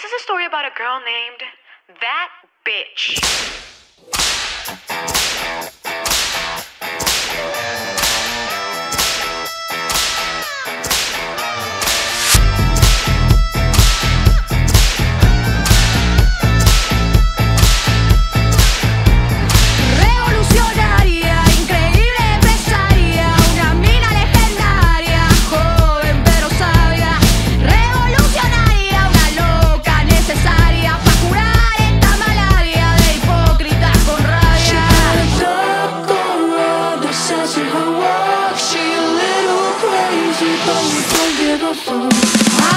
This is a story about a girl named That Bitch. crazy, her world, she a little crazy, but we gon' get her through.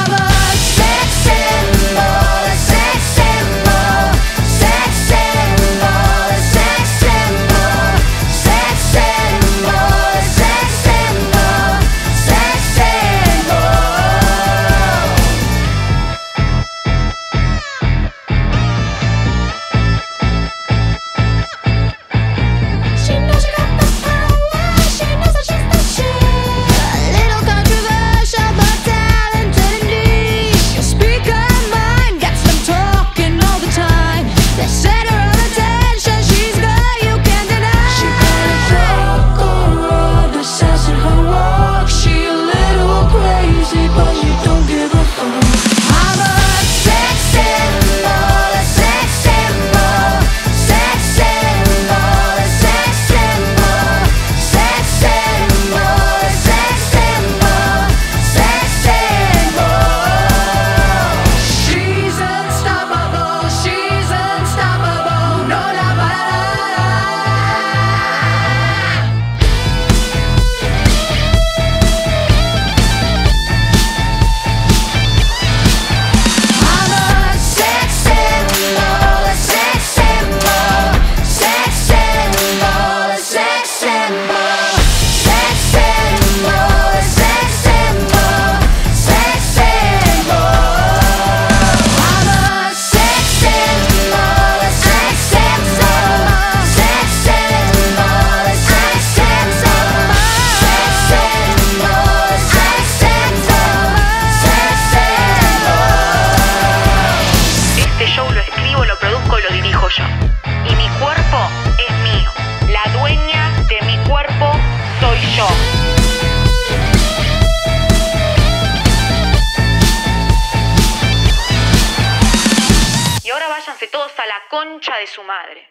váyanse todos a la concha de su madre.